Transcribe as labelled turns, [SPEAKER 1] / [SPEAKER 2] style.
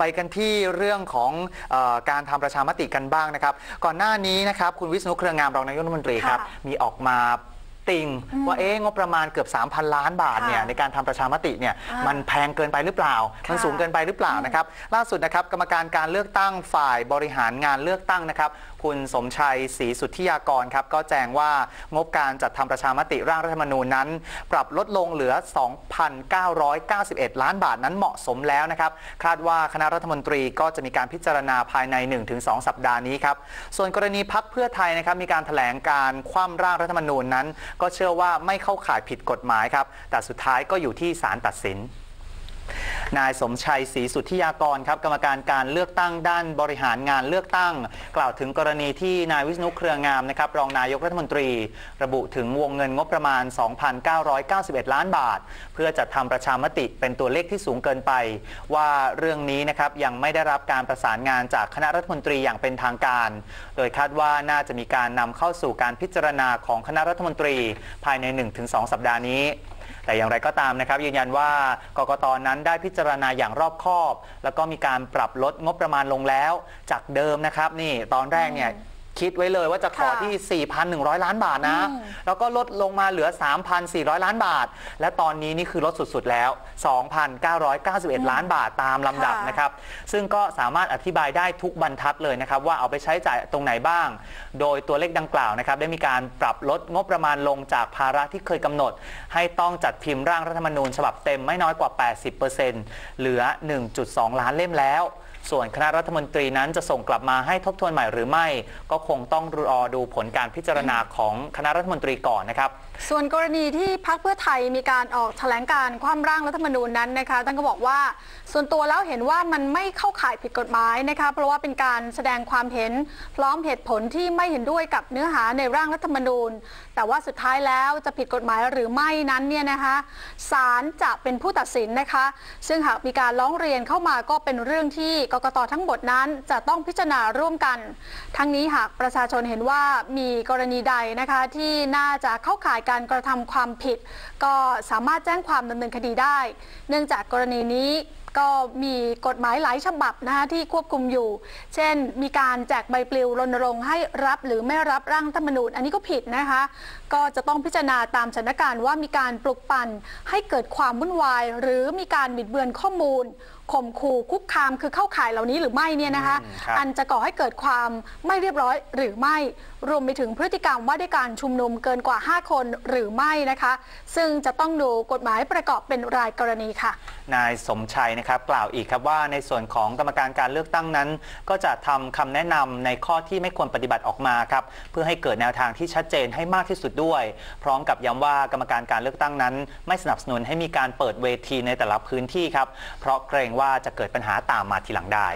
[SPEAKER 1] ไปกันที่เรื่องของเออการทำประชามติกันบ้างนะครับ ก่อนหน้านี้นะครับคุณวิษณุเครืองามรองนายกรัฐมนตรีครับ
[SPEAKER 2] ค่ะ
[SPEAKER 1] มีออกมา ติง ว่าเอ๊ะงบประมาณเกือบ 3,000 ล้านบาทเนี่ย
[SPEAKER 2] ค่ะ
[SPEAKER 1] ในการทำประชามติเนี่ย
[SPEAKER 2] อ่ามั
[SPEAKER 1] มันแพงเกินไปหรือเปล่า มัน
[SPEAKER 2] ค่ะ
[SPEAKER 1] สูงเกินไปหรือเปล่านะครับล่าสุดนะครับกรรมการการเลือกตั้งฝ่ายบริหารงานเลือกตั้งนะครับคุณสมชัยศรีสุทธิยากรครับก็แจ้งว่างบการจัดทำประชามติร่างรัฐธรรมนูญนั้น ปรับลดลงเหลือ 2,991 ล้านบาทนั้นเหมาะสมแล้วนะครับคาดว่าคณะรัฐมนตรีก็จะมีการพิจารณาภายใน 1-2 สัปดาห์นี้ครับส่วนกรณีพักเพื่อไทยนะครับมีการถแถลงการคว่ำร่างรัฐธรรมนูญนั้นก็เชื่อว่าไม่เข้าข่ายผิดกฎหมายครับ แต่สุดท้ายก็อยู่ที่ศาลตัดสิน นายสมชัยศรีสุทธิยากรครับกรรมการการเลือกตั้งด้านบริหารงานเลือกตั้ง กล่าวถึงกรณีที่นายวิษณุเครืองามนะครับรองนายกรัฐมนตรี ระบุถึงวงเงินงบประมาณ 2,991 ล้านบาท เพื่อจัดทำประชามติเป็นตัวเลขที่สูงเกินไป ว่าเรื่องนี้นะครับยังไม่ได้รับการประสานงานจากคณะรัฐมนตรีอย่างเป็นทางการ โดยคาดว่าน่าจะมีการนำเข้าสู่การพิจารณาของคณะรัฐมนตรี ภายใน 1-2 สัปดาห์นี้ แต่อย่างไรก็ตามนะครับ ยืนยันว่ากกตนั้นได้พิจารณาอย่างรอบคอบ แล้วก็มีการปรับลดงบประมาณลงแล้ว จากเดิมนะครับ นี่ตอนแรกเนี่ย คิดไว้เลยว่าจะขอ
[SPEAKER 2] ค่ะ
[SPEAKER 1] ที่ 4,100 ล้านบาทนะ
[SPEAKER 2] อืม
[SPEAKER 1] แล้วก็ลดลงมาเหลือ 3,400 ล้านบาท และตอนนี้นี่คือลดสุดๆแล้ว 2,991 ล้านบาทตามลำดับ
[SPEAKER 2] ค่ะ
[SPEAKER 1] นะครับ ซึ่งก็สามารถอธิบายได้ทุกบรรทัดเลยนะครับ ว่าเอาไปใช้จ่ายตรงไหนบ้าง โดยตัวเลขดังกล่าวนะครับ ได้มีการปรับลดงบประมาณลงจากภาระที่เคยกำหนด ให้ต้องจัดพิมพ์ร่างรัฐธรรมนูญฉบับเต็มไม่น้อยกว่า 80%เหลือ 1.2 ล้านเล่มแล้ว ส่วนคณะรัฐมนตรีนั้นจะส่งกลับมาให้ทบทวนใหม่หรือไม่ ก็คงต้องรอดูผลการพิจารณาของคณะรัฐมนตรีก่อนนะครับ
[SPEAKER 2] ส่วนกรณีที่พักเพื่อไทยมีการออกแถลงการคว่ำร่างรัฐธรรมนูญนั้นนะคะท่านก็บอกว่า ส่วนตัวแล้วเห็นว่ามันไม่เข้าข่ายผิดกฎหมายนะคะเพราะว่าเป็นการแสดงความเห็นพร้อมเหตุผลที่ไม่เห็นด้วยกับเนื้อหาในร่างรัฐธรรมนูญ แต่ว่าสุดท้ายแล้วจะผิดกฎหมายหรือไม่นั้นเนี่ยนะคะศาลจะเป็นผู้ตัดสินนะคะ ซึ่งหากมีการร้องเรียนเข้ามาก็เป็นเรื่องที่กกตทั้งหมดนั้นจะต้องพิจารณาร่วมกัน ทั้งนี้หากประชาชนเห็นว่ามีกรณีใดนะคะที่น่าจะเข้าข่ายการกระทำความผิด ก็สามารถแจ้งความดำเนินคดีได้ เนื่องจากกรณีนี้ก็มีกฎหมายหลายฉบับนะคะที่ควบคุมอยู่ เช่น มีการแจกใบปลิวรณรงค์ให้รับหรือไม่รับร่างธรรมนูญ อันนี้ก็ผิดนะคะ ก็จะต้องพิจารณาตามสถานการณ์ว่ามีการปลุกปั่นให้เกิดความวุ่นวาย หรือมีการบิดเบือนข้อมูล ข่มขู่คุกคามคือเข้าข่ายเหล่านี้หรือไม่เนี่ยนะคะ
[SPEAKER 1] อืมครับ
[SPEAKER 2] อันจะก่อให้เกิดความไม่เรียบร้อยหรือไม่ รวมไปถึงพฤติกรรมว่าด้วยการชุมนุมเกินกว่า 5 คนหรือไม่นะคะ ซึ่งจะต้องดูกฎหมายประกอบเป็นรายกรณีค่ะ
[SPEAKER 1] นายสมชัยนะครับกล่าวอีกครับว่าในส่วนของกรรมการการเลือกตั้งนั้น ก็จะทำคำแนะนำในข้อที่ไม่ควรปฏิบัติออกมาครับเพื่อให้เกิดแนวทางที่ชัดเจนให้มากที่สุดด้วย พร้อมกับย้ำว่ากรรมการการเลือกตั้งนั้น ไม่สนับสนุนให้มีการเปิดเวทีในแต่ละพื้นที่ครับเพราะเกรงว่าจะเกิดปัญหาตามมาทีหลังได้